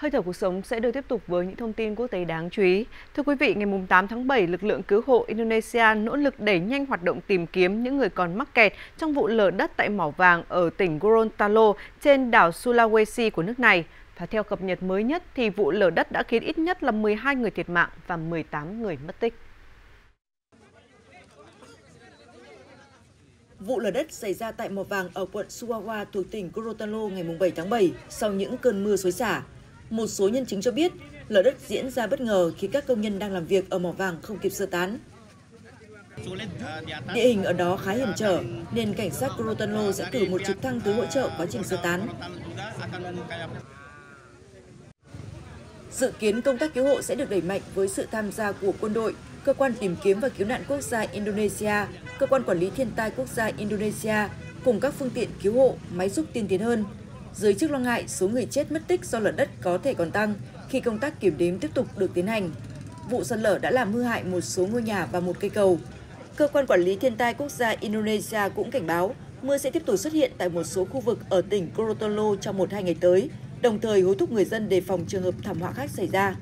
Hơi thở cuộc sống sẽ được tiếp tục với những thông tin quốc tế đáng chú ý. Thưa quý vị, ngày 8 tháng 7, lực lượng cứu hộ Indonesia nỗ lực đẩy nhanh hoạt động tìm kiếm những người còn mắc kẹt trong vụ lở đất tại mỏ vàng ở tỉnh Gorontalo trên đảo Sulawesi của nước này. Và theo cập nhật mới nhất, thì vụ lở đất đã khiến ít nhất là 12 người thiệt mạng và 18 người mất tích. Vụ lở đất xảy ra tại mỏ vàng ở quận Suwawa thuộc tỉnh Gorontalo ngày 7 tháng 7 sau những cơn mưa xối xả. Một số nhân chứng cho biết, lở đất diễn ra bất ngờ khi các công nhân đang làm việc ở mỏ vàng không kịp sơ tán. Địa hình ở đó khá hiểm trở, nên cảnh sát Gorontalo sẽ cử một trực thăng tới hỗ trợ quá trình sơ tán. Dự kiến công tác cứu hộ sẽ được đẩy mạnh với sự tham gia của quân đội, cơ quan tìm kiếm và cứu nạn quốc gia Indonesia, cơ quan quản lý thiên tai quốc gia Indonesia cùng các phương tiện cứu hộ, máy xúc tiên tiến hơn. Giới chức lo ngại số người chết mất tích do lở đất có thể còn tăng khi công tác kiểm đếm tiếp tục được tiến hành. Vụ sạt lở đã làm hư hại một số ngôi nhà và một cây cầu. Cơ quan quản lý thiên tai quốc gia Indonesia cũng cảnh báo mưa sẽ tiếp tục xuất hiện tại một số khu vực ở tỉnh Gorontalo trong một hai ngày tới, đồng thời hối thúc người dân đề phòng trường hợp thảm họa khác xảy ra.